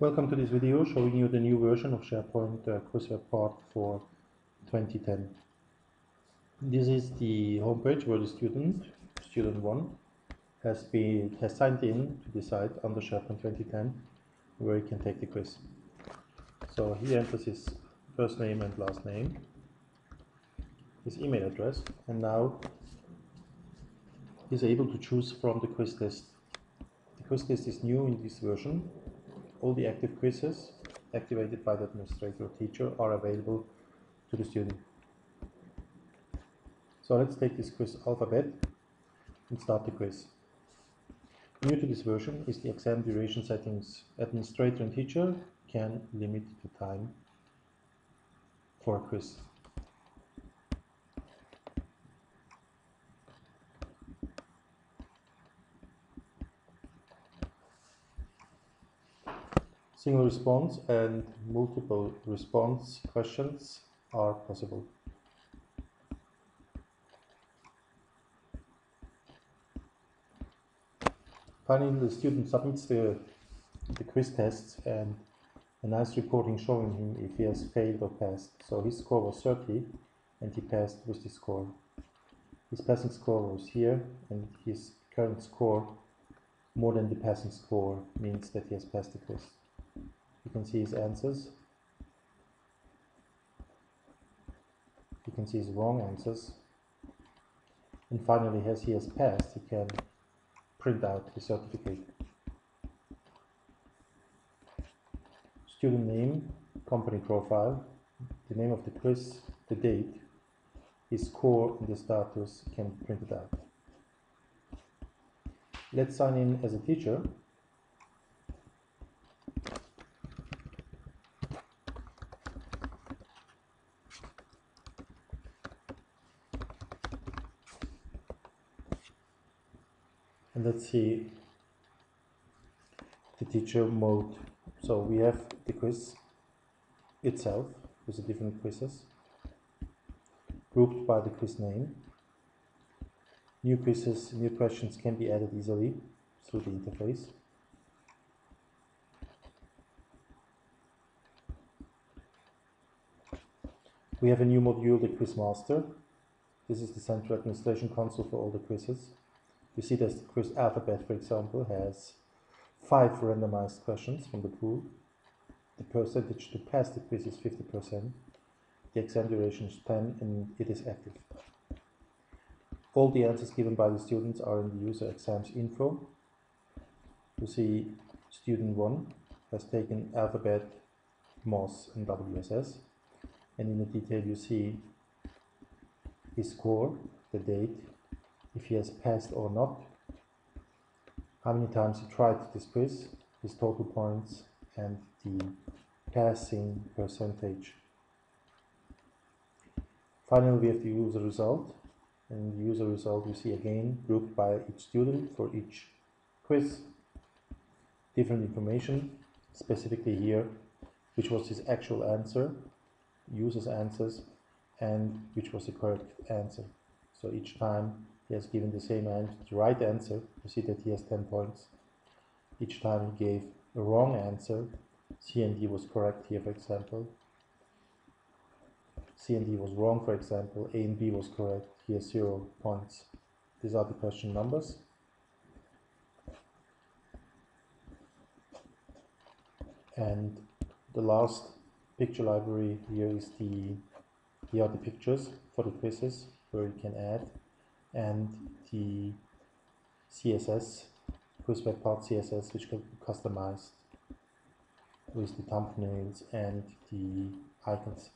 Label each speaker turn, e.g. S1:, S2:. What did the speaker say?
S1: Welcome to this video showing you the new version of SharePoint uh, Quiz Web Part for 2010. This is the homepage where the student, student 1, has been has signed in to the site under SharePoint 2010 where he can take the quiz. So he enters his first name and last name, his email address, and now he's able to choose from the quiz list. The quiz list is new in this version all the active quizzes activated by the administrator or teacher are available to the student. So let's take this quiz alphabet and start the quiz. New to this version is the exam duration settings. Administrator and teacher can limit the time for a quiz. Single response and multiple response questions are possible. Finally, the student submits the, the quiz tests and a nice reporting showing him if he has failed or passed. So his score was 30 and he passed with this score. His passing score was here and his current score more than the passing score means that he has passed the quiz. You can see his answers. You can see his wrong answers. And finally, as he has passed, he can print out his certificate. Student name, company profile, the name of the quiz, the date, his score and the status can be printed out. Let's sign in as a teacher let's see. The teacher mode. So we have the quiz itself with the different quizzes. Grouped by the quiz name. New quizzes new questions can be added easily through the interface. We have a new module the quiz master this is the central administration console for all the quizzes you see that quiz alphabet, for example, has five randomized questions from the pool. The percentage to pass the quiz is 50%. The exam duration is 10 and it is active. All the answers given by the students are in the user exams info. You see student 1 has taken alphabet, MOSS and WSS. And in the detail you see his score, the date, if he has passed or not, how many times he tried this quiz, his total points, and the passing percentage. Finally, we have the user result, and the user result we see again grouped by each student for each quiz. Different information, specifically here, which was his actual answer, user's answers, and which was the correct answer. So each time he has given the same answer, the right answer, you see that he has 10 points. Each time he gave a wrong answer, C and D was correct here, for example. C and D was wrong, for example. A and B was correct. He has zero points. These are the question numbers. And the last picture library here is the here are the pictures for the quizzes where you can add and the CSS, web part CSS, which can be customized with the thumbnails and the icons.